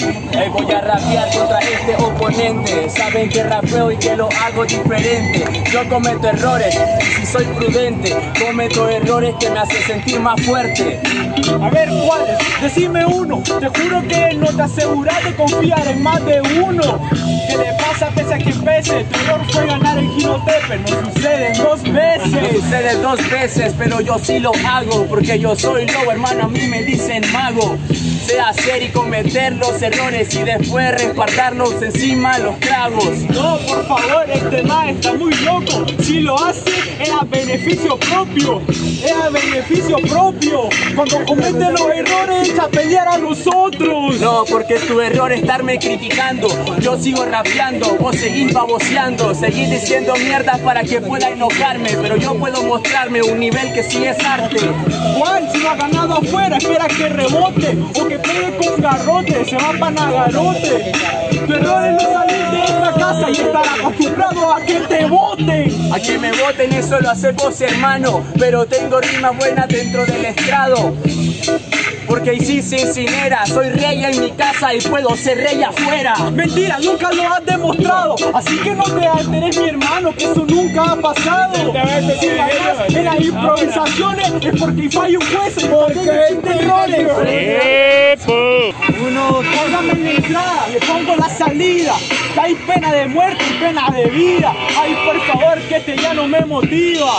Hoy voy a rapear contra este oponente. Saben que rapeo y que lo hago diferente. Yo cometo errores si soy prudente, cometo errores que me hacen sentir más fuerte. A ver, ¿cuáles? Decime uno. Te juro que no te aseguras de confiar en más de uno. ¿Qué le pasa pese a que pese? Tu error fue ganar el Ginotepe. No sucede dos No veces. sucede dos veces, pero yo sí lo hago Porque yo soy lobo, hermano, a mí me dicen mago Sé hacer y cometer los errores Y después respaldarlos encima los tragos No, por favor, este man está muy loco. Si lo hace, es a beneficio propio. Es a beneficio propio. Cuando comete los errores, echa a pelear a nosotros. No, porque es tu error estarme criticando Yo sigo rapeando, vos seguís baboseando Seguís diciendo mierdas para que pueda enojarme Pero yo puedo mostrarme un nivel que sí es arte Juan, si no ha ganado afuera, espera que rebote o que pegue con garrote, se va para Nagarote. Tu error es no salir de esta casa y estar acostumbrado a que te voten. A que me voten eso lo hace vos hermano Pero tengo rimas buenas dentro del estrado Porque ahí sí incinera Soy rey en mi casa y puedo ser rey afuera Mentira, nunca lo has demostrado. Así que no te alteres, mi hermano, que eso nunca ha pasado. Si ganas en las improvisaciones es porque falla un juez porque existen errores. Uno, póngame en la entrada, le pongo la salida. Que hay pena de muerte y pena de vida. Ay, por favor, que este ya no me motiva.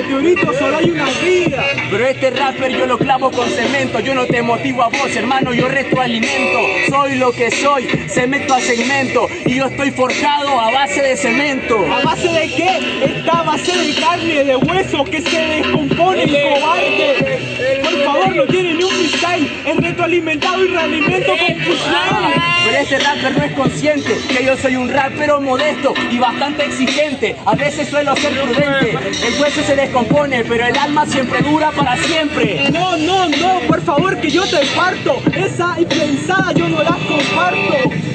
Meteorito, solo hay una vida. Pero este rapper yo lo clavo con cemento Yo no te motivo a vos hermano, yo retroalimento Soy lo que soy, cemento a segmento Y yo estoy forjado a base de cemento ¿A base de qué? Esta base de carne, de hueso que se descompone el cobarde. Por favor, no tiene ni un freestyle. Es retroalimentado y realimento con pushline. Pero este rapper no es consciente que yo soy un rapero modesto y bastante exigente. A veces suelo ser prudente. El hueso se descompone, pero el alma siempre dura para siempre. No, no, no, por favor, que yo te parto. Esa y pensada yo no las comparto.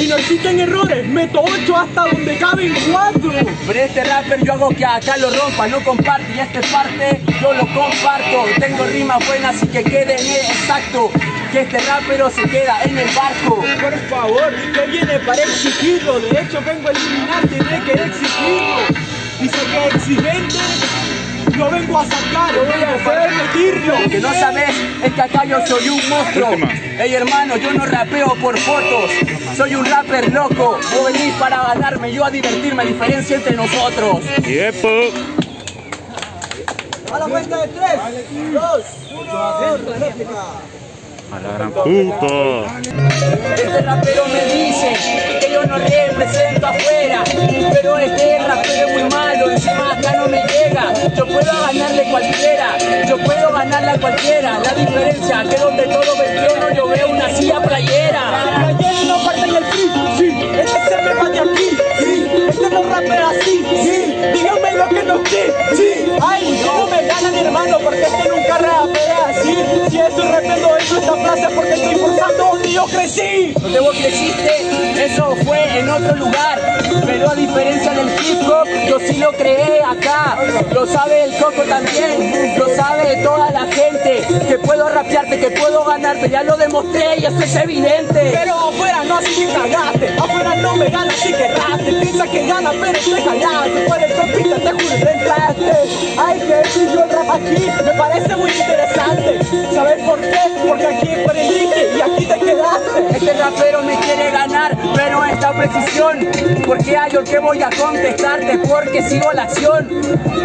Y no existen errores, meto 8 hasta donde caben 4. Pero este rapper yo hago que acá lo rompa, no comparte y este parte yo lo comparto. Tengo rimas buenas y que quede exacto. Que este rapero se queda en el barco. Por favor, que viene para exigirlo. De hecho, vengo a eliminarte de querer exigirlo. Dice que exigente, lo vengo a sacar, lo voy a hacer. Lo que no sabes es que acá yo soy un monstruo. Ey hermano, yo no rapeo por fotos. Soy un rapper loco. Vos venís para ganarme, yo a divertirme. Diferencia entre nosotros. A la cuenta de 3, 2, 1, réplica. A la gran puta. Este rapero me dice yo no represento afuera. Pero este rapero es muy malo, encima acá no me llega. Yo puedo ganarle cualquiera, yo puedo ganarle a cualquiera. La diferencia que donde todo 21 yo veo una silla playera yo crecí. Donde vos creciste, eso fue en otro lugar. Pero a diferencia del hip hop, yo sí lo creé acá. Lo sabe el coco también, lo sabe toda la gente. Que puedo rapearte, que puedo ganarte, ya lo demostré y eso es evidente. Pero afuera no así que cagaste, afuera no me gana así que raste, piensa que gana pero te cagaste, por eso pista te juro y entraste. Ay que si yo el rap aquí me parece muy interesante, ¿sabes por esta precisión Porque hay yo que voy a contestarte, porque sigo la acción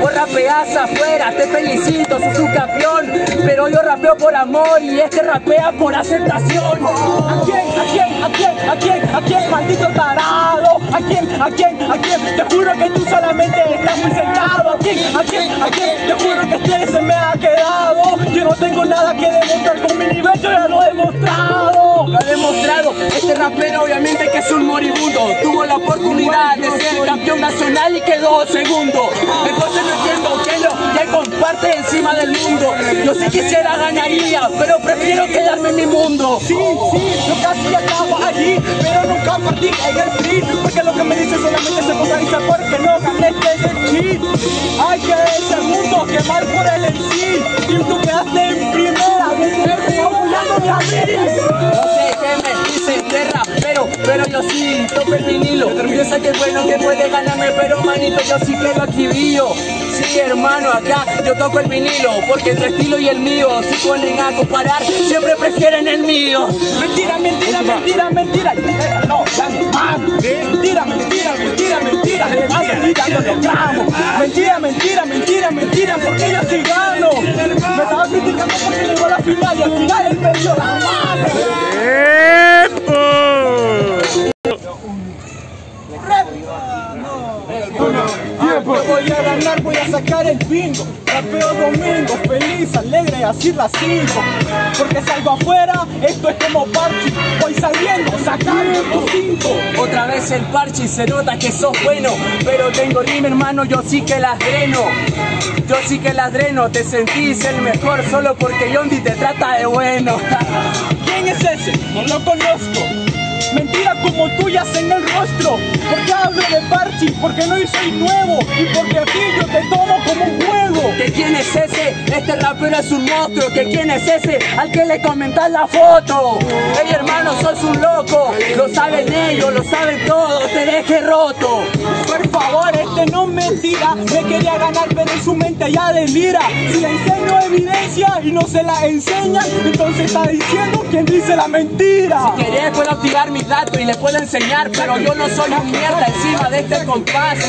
Vos rapeás afuera, te felicito, sos un campeón Pero yo rapeo por amor y este rapea por aceptación ¿A quién? ¿A quién? ¿A quién? ¿A quién? ¿A quién? Maldito tarado. ¿A quién? ¿A quién? ¿A quién? Te juro que tú solamente estás muy sentado. ¿A quién? ¿A quién? ¿A quién? Te juro que este se me ha quedado. Yo no tengo nada que demostrar con mi nivel, yo ya lo he demostrado. Este rapero obviamente que es un moribundo. Tuvo la oportunidad de ser campeón nacional y quedó segundo. Entonces no entiendo que lo que comparte encima del mundo. Yo sí quisiera ganaría, pero prefiero quedarme en mi mundo Sí, sí, yo casi acabo allí, pero nunca partí en el free, porque lo que me dice solamente se focaliza porque no gané este cheat. Ay, que ese mundo, que mal por el yo sí toco el vinilo. Piensa que es bueno que puede ganarme, pero manito, yo sí que lo escribío. Sí, hermano, acá yo toco el vinilo, porque tu estilo y el mío, si ponen a comparar, siempre prefieren el mío. Mentira, mentira, mentira, mentira. No. Mentira, mentira, mentira, mentira. Mentira, no lo grabo. Mentira, mentira, mentira, mentira, porque yo sí Yo voy a ganar, voy a sacar el bingo. Rapeo domingo, feliz, alegre, así la sigo. Porque salgo afuera, esto es como party. Voy saliendo, sacando tu cinco. Otra vez el parche se nota que sos bueno, pero tengo rima hermano, yo sí que las dreno. Yo sí que las dreno, te sentís el mejor solo porque Yondi te trata de bueno. ¿Quién es ese? No lo conozco. Mentiras como tuyas en el rostro. Porque hablo de party, porque no soy nuevo. Y porque a ti yo te tomo como un juego. ¿Que quién es ese? Este rapero es un monstruo. ¿Que quién es ese? Al que le comentas la foto. Ey hermano, sos un loco. Lo saben ellos, lo saben todos. Te dejé roto. Mentira. Me quería ganar, pero en su mente ya delira. Si le enseño evidencia y no se la enseña, entonces está diciendo quien dice la mentira. Querés puedo activar mis datos y le puedo enseñar, pero yo no soy un mierda encima de este compás.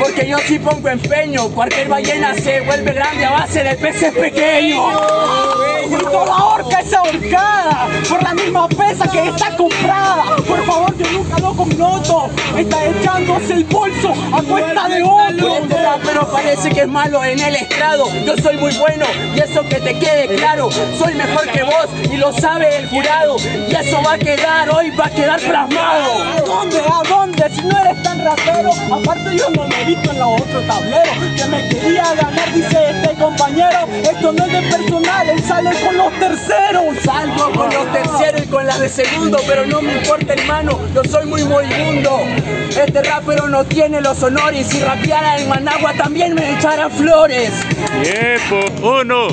Porque yo sí pongo empeño. Cualquier ballena se vuelve grande a base de peces pequeños. Grito la horca es ahorcada por la misma pesa que está comprada. Está echándose el bolso a cuesta de otro. Rapero parece que es malo en el estrado. Yo soy muy bueno y eso que te quede claro. Soy mejor que vos y lo sabe el jurado. Y eso va a quedar, hoy va a quedar plasmado. ¿A dónde? ¿A dónde? Si no eres tan rapero, aparte yo no me he visto en la otro tablero. Que me quería ganar, dice este compañero. Esto no es de personal, él sale con los terceros. Salgo con los terceros y con las de segundo, pero no me importa hermano, yo soy muy moribundo. Este rapero no tiene los honores, si rapeara en Managua también me echara flores. Tiempo. Uno.